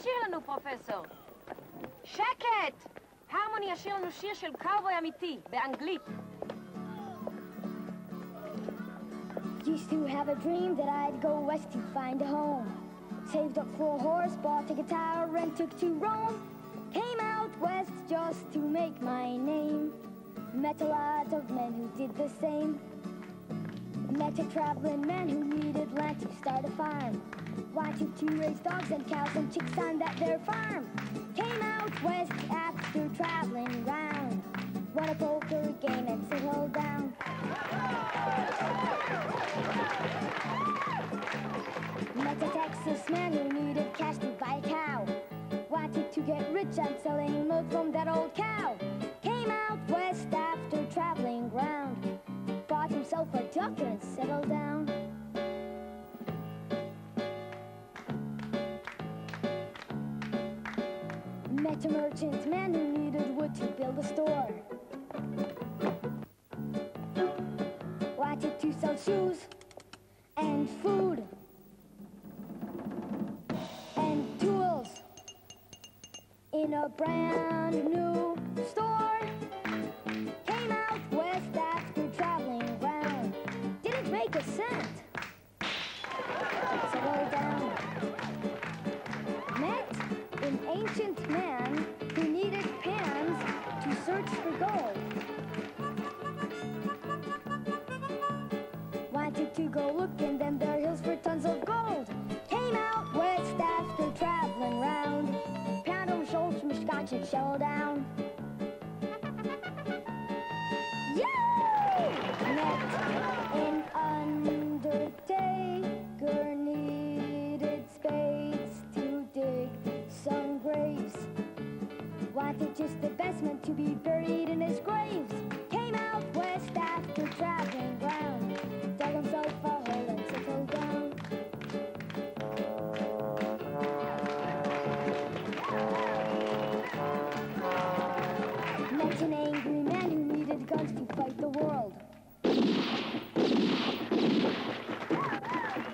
תשאיר לנו, פרופסור. שקט! הרמוני ישיר לנו שיר של קאובוי אמיתי, באנגלית. Used to have a dream that I'd go west to find a home. Saved up for a horse, bought a guitar, and took to Rome. Came out west just to make my name. Met a lot of men who did the same. Met a traveling man who needed land to start a farm. Wanted to raise dogs and cows and chicks on that their farm. Came out west after traveling round. Won a poker game and settled down. Met a Texas man who needed cash to buy a cow. Wanted to get rich on selling milk from that old cow. Came out west after traveling round. Bought himself a ducker and settled down. Met a merchant man who needed wood to build a store. Wanted to sell shoes and food and tools in a brand new Wanted to go looking them there hills for tons of gold. Came out west after traveling round. Pound on shoulders, my scotch and shell down. Wanted just the best man to be buried in his graves. Came out west after traveling round. Needed to fight the world.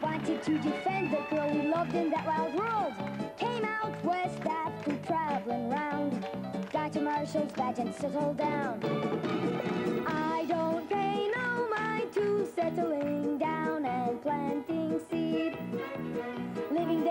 Wanted to defend the girl we loved in that wild world. Came out west after traveling round. Got a marshal's badge and settled down. I don't pay no mind to settling down and planting seed. Living